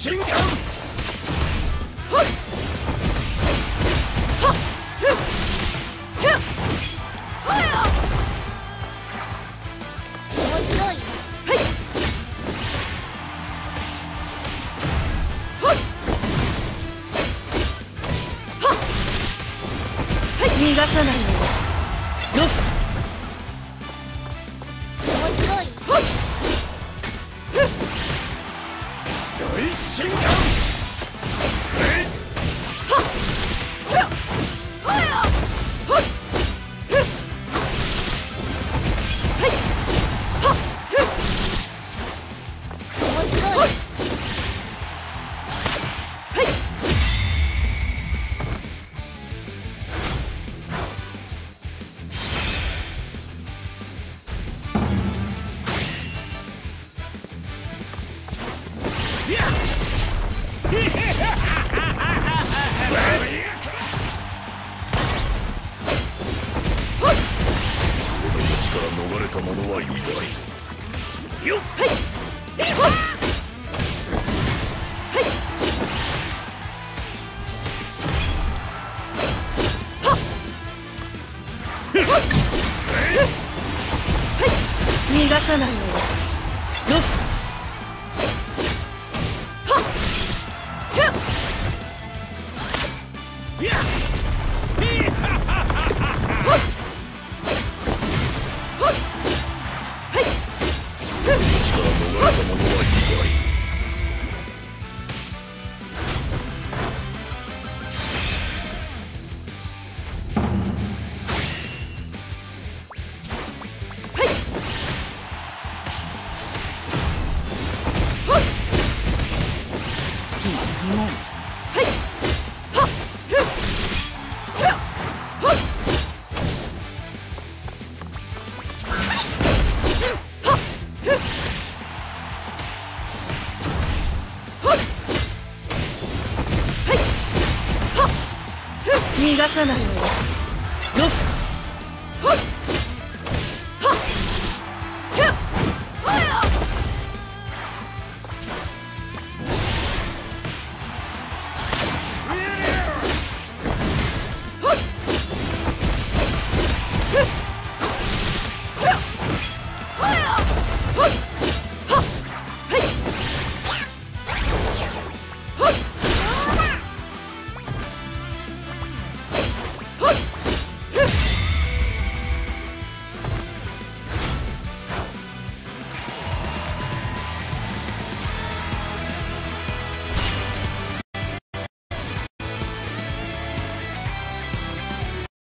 大進化面白い。逃がさないよ面白い。大進 Shinkan! 者はいないよっ逃がさないように。逃がさない。よ面